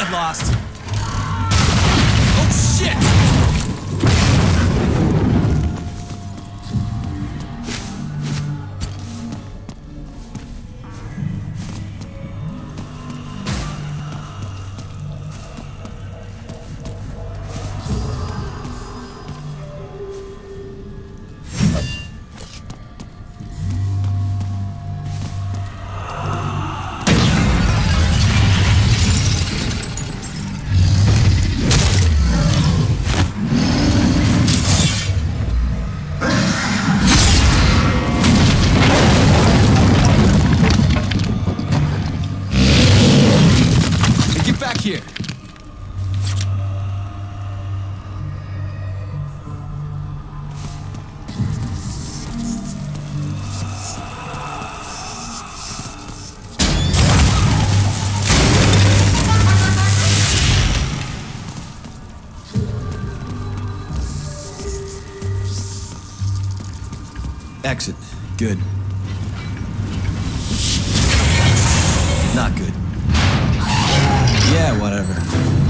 get lost. Here. Exit. Good. Not good. Yeah, whatever.